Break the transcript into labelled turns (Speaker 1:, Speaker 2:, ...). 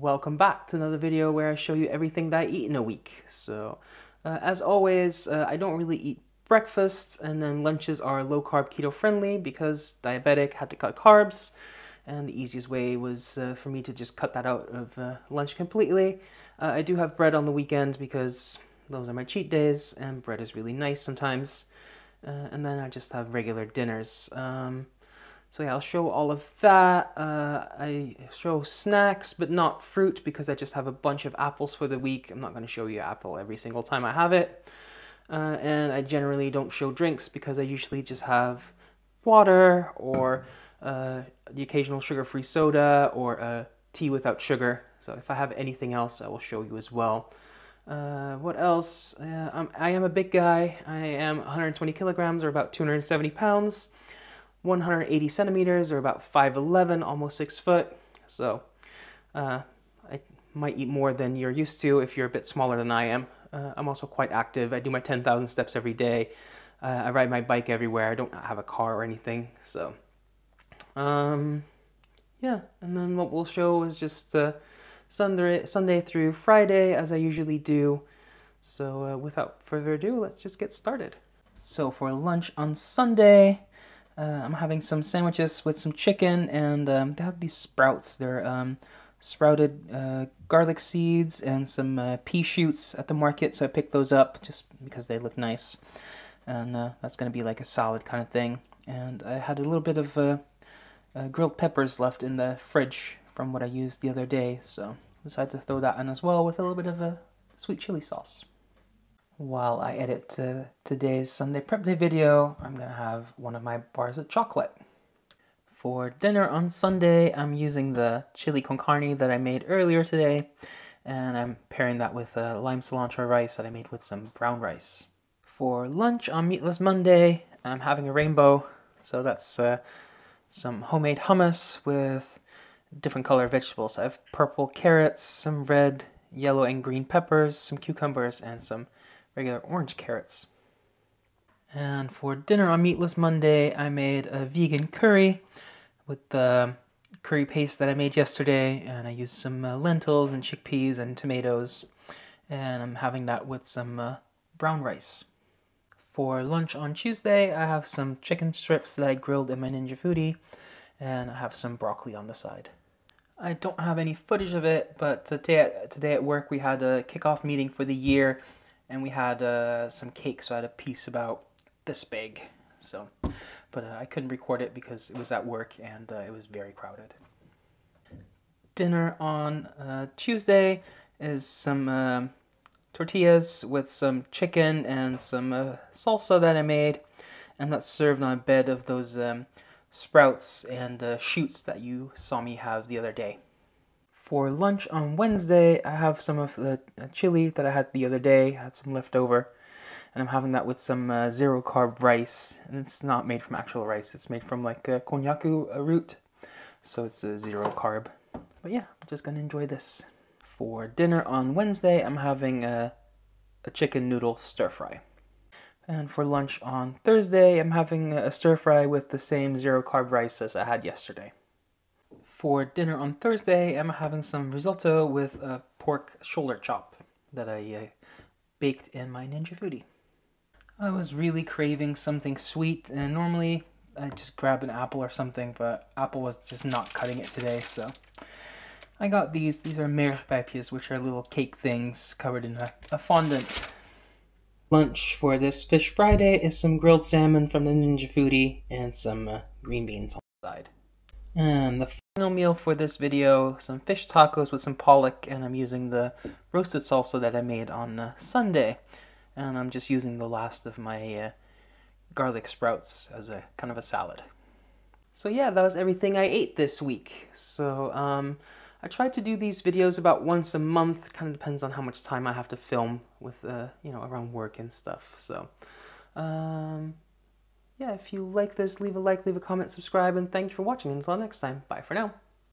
Speaker 1: Welcome back to another video where I show you everything that I eat in a week. So, uh, as always, uh, I don't really eat breakfast, and then lunches are low carb keto friendly because diabetic had to cut carbs, and the easiest way was uh, for me to just cut that out of uh, lunch completely. Uh, I do have bread on the weekend because those are my cheat days, and bread is really nice sometimes. Uh, and then I just have regular dinners. Um, so yeah, I'll show all of that. Uh, I show snacks, but not fruit because I just have a bunch of apples for the week. I'm not going to show you apple every single time I have it. Uh, and I generally don't show drinks because I usually just have water or uh, the occasional sugar-free soda or a tea without sugar. So if I have anything else, I will show you as well. Uh, what else? Uh, I am a big guy. I am 120 kilograms or about 270 pounds. 180 centimeters or about 5'11, almost 6 foot. So uh, I might eat more than you're used to if you're a bit smaller than I am. Uh, I'm also quite active. I do my 10,000 steps every day. Uh, I ride my bike everywhere. I don't have a car or anything. So um, yeah, and then what we'll show is just uh, Sunday, Sunday through Friday as I usually do. So uh, without further ado, let's just get started. So for lunch on Sunday, uh, I'm having some sandwiches with some chicken, and um, they have these sprouts. They're um, sprouted uh, garlic seeds and some uh, pea shoots at the market, so I picked those up just because they look nice. And uh, that's going to be like a salad kind of thing. And I had a little bit of uh, uh, grilled peppers left in the fridge from what I used the other day, so decided to throw that in as well with a little bit of a sweet chili sauce. While I edit uh, today's Sunday prep day video, I'm gonna have one of my bars of chocolate. For dinner on Sunday, I'm using the chili con carne that I made earlier today, and I'm pairing that with a lime cilantro rice that I made with some brown rice. For lunch on Meatless Monday, I'm having a rainbow, so that's uh, some homemade hummus with different color vegetables. I have purple carrots, some red, yellow, and green peppers, some cucumbers, and some regular orange carrots. And for dinner on Meatless Monday, I made a vegan curry with the curry paste that I made yesterday, and I used some uh, lentils and chickpeas and tomatoes, and I'm having that with some uh, brown rice. For lunch on Tuesday, I have some chicken strips that I grilled in my Ninja Foodi, and I have some broccoli on the side. I don't have any footage of it, but today at, today at work we had a kickoff meeting for the year, and we had uh, some cake, so I had a piece about this big. So, but uh, I couldn't record it because it was at work and uh, it was very crowded. Dinner on uh, Tuesday is some um, tortillas with some chicken and some uh, salsa that I made, and that's served on a bed of those um, sprouts and uh, shoots that you saw me have the other day. For lunch on Wednesday, I have some of the uh, chili that I had the other day. I had some left over. And I'm having that with some uh, zero carb rice. And it's not made from actual rice. It's made from like a konnyaku root. So it's a zero carb. But yeah, I'm just to enjoy this. For dinner on Wednesday, I'm having a, a chicken noodle stir fry. And for lunch on Thursday, I'm having a stir fry with the same zero carb rice as I had yesterday. For dinner on Thursday, I'm having some risotto with a pork shoulder chop that I uh, baked in my Ninja Foodi. I was really craving something sweet, and normally I just grab an apple or something, but apple was just not cutting it today, so I got these. These are mergpijpjes, which are little cake things covered in a, a fondant. Lunch for this Fish Friday is some grilled salmon from the Ninja Foodi and some uh, green beans on the side. And the final meal for this video, some fish tacos with some pollock, and I'm using the roasted salsa that I made on uh, Sunday. And I'm just using the last of my uh, garlic sprouts as a kind of a salad. So yeah, that was everything I ate this week. So um, I try to do these videos about once a month. Kind of depends on how much time I have to film with, uh, you know, around work and stuff. So um, yeah, if you like this, leave a like, leave a comment, subscribe, and thank you for watching. Until next time, bye for now.